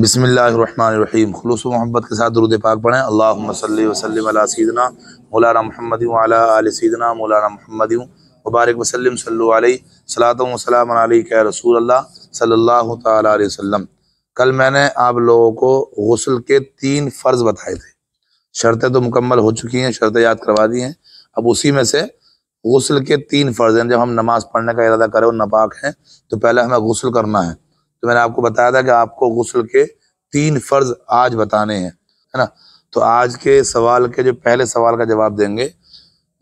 बिसमीम खलूस मोहब्बत के साथ दरुद पाक पढ़ें। अल्लाह सल वसलम सैदना मौलाना महमद सैदना मौलाना महमद मुबारक वसलम सलात वसलाम रसूल अल्लाह अलैहि वसल्लम। कल मैंने आप लोगों को गसल के तीन फ़र्ज़ बताए थे। शर्तें तो मुकम्मल हो चुकी हैं, शर्तें याद करवा दी हैं। अब उसी में से गसल के तीन फ़र्ज़ हैं। जब हम नमाज़ पढ़ने का इरादा करें और नपाक हैं तो पहले हमें गसल करना है। तो मैंने आपको बताया था कि आपको गसल के तीन फ़र्ज़ आज बताने हैं है ना? तो आज के सवाल के जो पहले सवाल का जवाब देंगे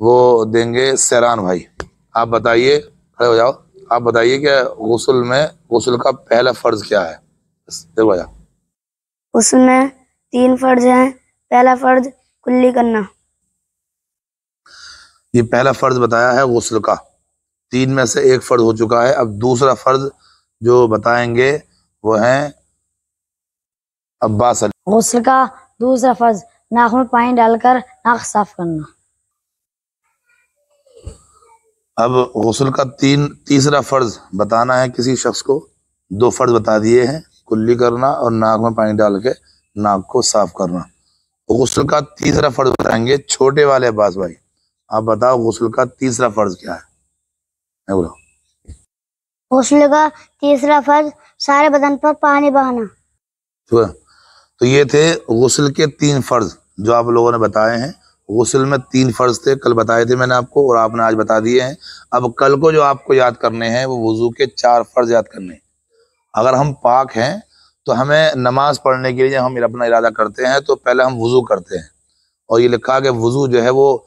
वो देंगे सैरान भाई। आप बताइए खड़े हो जाओ। आप बताइए कि गसल में गसल का पहला फ़र्ज़ क्या है? देखो जाओ गसल में तीन फ़र्ज़ हैं। पहला फ़र्ज़ कुल्ली करना। ये पहला फ़र्ज़ बताया है गसल का। तीन में से एक फ़र्ज़ हो चुका है। अब दूसरा फ़र्ज़ जो बताएँगे वो है अब्बास अली। गसल का दूसरा फ़र्ज़ नाक में पानी डालकर नाक साफ़ करना। अब गसल का तीन तीसरा फ़र्ज़ बताना है किसी शख्स को दो फ़र्ज़ बता दिए हैं कुल्ली करना और नाक में पानी डाल के नाक को साफ़ करना। गसल का तीसरा फ़र्ज़ बताएँगे छोटे वाले अब्बास भाई। आप बताओ गसल का तीसरा फ़र्ज़ क्या है? मैं बोलो गसल का तीसरा फ़र्ज़, सारे बदन पर पानी बहाना। तो ये थे गसल के तीन फ़र्ज़, जो आप लोगों ने बताए हैं। गसल में तीन फ़र्ज़ थे, कल बताए थे मैंने आपको और आपने आज बता दिए हैं। अब कल को जो आपको याद करने हैं, वो वज़ू के चार फ़र्ज़ याद करने अगर हम पाक हैं तो हमें नमाज़ पढ़ने के लिए हम अपना इरादा करते हैं तो पहले हम वज़ू करते हैं। और ये लिखा कि वज़ू जो है वो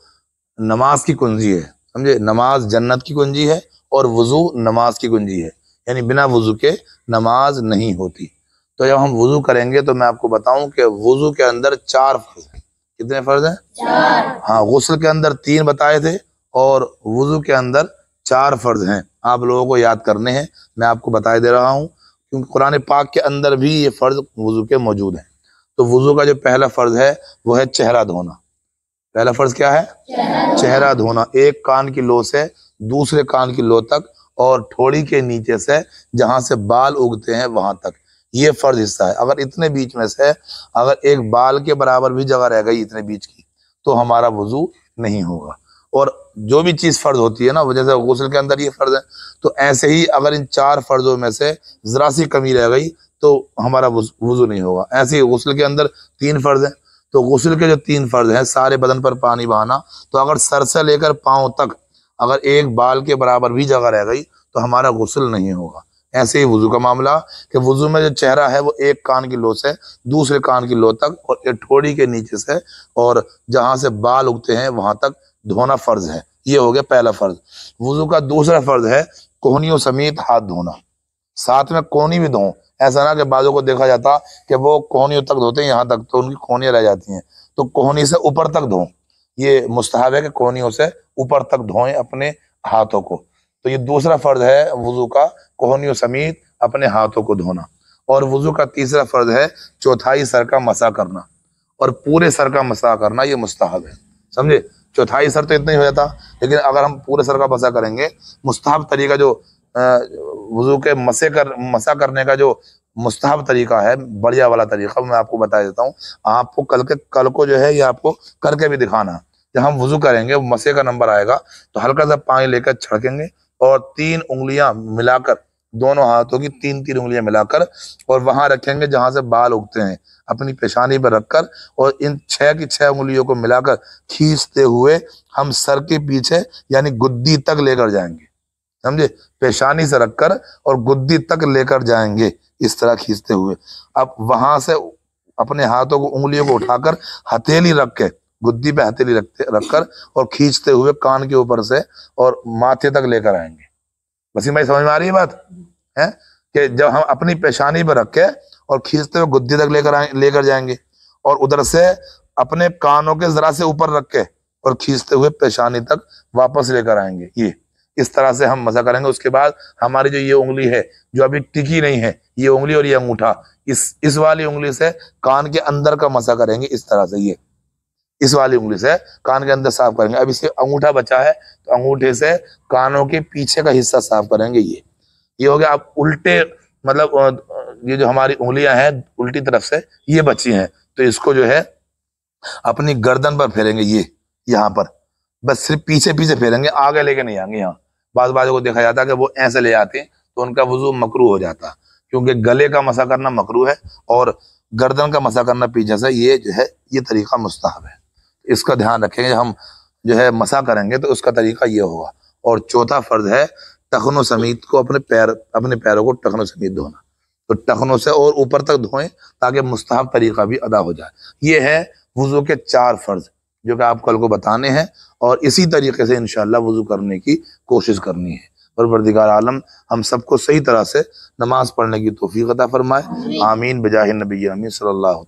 नमाज़ की कुंजी है। समझे? नमाज़ जन्नत की कुंजी है और वज़ू नमाज़ की कुंजी है। यानी बिना वज़ू के नमाज़ नहीं होती। तो जब हम वज़ू करेंगे तो मैं आपको बताऊँ कि वज़ू के अंदर चार फ़र्ज़ हैं। कितने फ़र्ज़ हैं? हाँ गुसल के अंदर तीन बताए थे और वज़ू के अंदर चार फ़र्ज़ हैं। आप लोगों को याद करने हैं। मैं आपको बताए दे रहा हूँ क्योंकि कुरान पाक के अंदर भी ये फ़र्ज़ वज़ू के मौजूद हैं। तो वज़ू का जो पहला फ़र्ज़ है वो है चेहरा धोना। पहला फ़र्ज़ क्या है? चेहरा धोना। एक कान की लो से दूसरे कान की लो तक और ठोड़ी के नीचे से जहाँ से बाल उगते हैं वहाँ तक। ये फ़र्ज़ हिस्सा है। अगर इतने बीच में से अगर एक बाल के बराबर भी जगह रह गई इतने बीच की तो हमारा वज़ू नहीं होगा। और जो भी चीज़ फ़र्ज़ होती है ना, वो जैसे गुसल के अंदर ये फ़र्ज़ है तो ऐसे ही अगर इन चार फर्जों में से जरा सी कमी रह गई तो हमारा वज़ू नहीं होगा। ऐसे ही गुसल के अंदर तीन फ़र्ज़ है। तो गुसल के जो तीन फ़र्ज़ हैं, सारे बदन पर पानी बहाना तो अगर सर से लेकर पाँव तक अगर एक बाल के बराबर भी जगह रह गई तो हमारा गसल नहीं होगा। ऐसे ही वज़ू का मामला, कि वज़ू में जो चेहरा है, वो एक कान की लो से, दूसरे कान की लो तक, और ठोड़ी के नीचे से, और जहाँ से बाल उगते हैं, वहाँ तक धोना फ़र्ज़ है। ये हो गया पहला फ़र्ज़। वज़ू का दूसरा फ़र्ज़ है, कोहनियों समेत हाथ धोना। साथ में कोहनी भी धो। ऐसा ना कि बाजू को देखा जाता कि वो कोहनियों तक धोते हैं, यहाँ तक तो उनकी कोहनियाँ रह जाती हैं। तो कोहनी से ऊपर तक धो। ये मुस्तहब है कि कोहनियों से ऊपर तक धोएँ अपने हाथों को। तो ये दूसरा फ़र्ज़ है वज़ू का, कोहनियों समेत अपने हाथों को धोना। और वज़ू का तीसरा फ़र्ज़ है चौथाई सर का मसा करना। और पूरे सर का मसा करना ये मुस्तहब है। समझे? चौथाई सर तो इतना ही हो जाता, लेकिन अगर हम पूरे सर का मसा करेंगे, मुस्तहब तरीका जो वज़ू के मसे कर, मसा करने का जो मुस्तहब तरीका है, बढ़िया वाला तरीका मैं आपको बता देता हूँ। आपको कल के, कल को जो है ये आपको करके भी दिखाना। जब हम वज़ू करेंगे मसे का नंबर आएगा तो हल्का सा पानी लेकर छड़केंगे और तीन उंगलियाँ मिलाकर, दोनों हाथों की तीन तीन उंगलियाँ मिलाकर और वहाँ रखेंगे जहाँ से बाल उगते हैं। अपनी पेशानी पर रखकर और इन छह की छह उंगलियों को मिलाकर खींचते हुए हम सर के पीछे, यानी गुद्दी तक लेकर जाएँगे। समझे? पेशानी से रखकर और गुद्दी तक लेकर जाएँगे इस तरह खींचते हुए। अब वहाँ से अपने हाथों को, उंगलियों को उठाकर हथेली रख के गुद्दी पे हथेली रखते, रखकर और खींचते हुए कान के ऊपर से और माथे तक लेकर आएँगे। वसीम भाई, समझ में आ रही है बात? है? कि जब हम अपनी पेशानी पर रख के और खींचते हुए गुद्दी तक लेकर लेकर जाएँगे और उधर से अपने कानों के जरा से ऊपर रख के और खींचते हुए पेशानी तक वापस लेकर आएँगे। ये, इस तरह से हम मज़ा करेंगे। उसके बाद हमारी जो ये उंगली है, जो अभी टिकी नहीं है, ये उंगली और ये अंगूठा, इस इस वाली उंगली से कान के अंदर का मसा करेंगे इस तरह से। ये इस वाली उंगली से कान के अंदर साफ़ करेंगे। अब इसे अंगूठा बचा है तो अंगूठे से कानों के पीछे का हिस्सा साफ़ करेंगे ये। ये हो गया आप उल्टे मतलब ये जो हमारी उंगलियाँ हैं, उल्टी तरफ़ से ये बची हैं। तो इसको जो है, अपनी गर्दन पर फेरेंगे ये, यहाँ पर। बस सिर्फ़ पीछे पीछे फेरेंगे, आगे लेके नहीं आएँगे यहाँ। बाद बाजों को देखा जाता है कि वो ऐसे ले आते हैं तो उनका वज़ू मकरू हो जाता। क्योंकि गले का मसा करना मकरू है और गर्दन का मसा करना पीछे से ये जो है, ये तरीका मुस्ताहब है। इसका ध्यान रखेंगे हम जो है मसा करेंगे तो उसका तरीका ये होगा। और चौथा फ़र्ज़ है टखनों समीत को अपने पैर अपने पैरों को टखनों समीत धोना। तो टखनों से और ऊपर तक धोएँ ताकि मुस्ताहब तरीका भी अदा हो जाए। ये है वज़ू के चार फ़र्ज़ जो कि आप कल को बताने हैं और इसी तरीके से इनशाला वज़ू करने की कोशिश करनी है। और परवरदिगार आलम हम सबको सही तरह से नमाज़ पढ़ने की तोफ़ी अता फरमाए। आमीन। बजाह नबी अलैहि वसल्लम।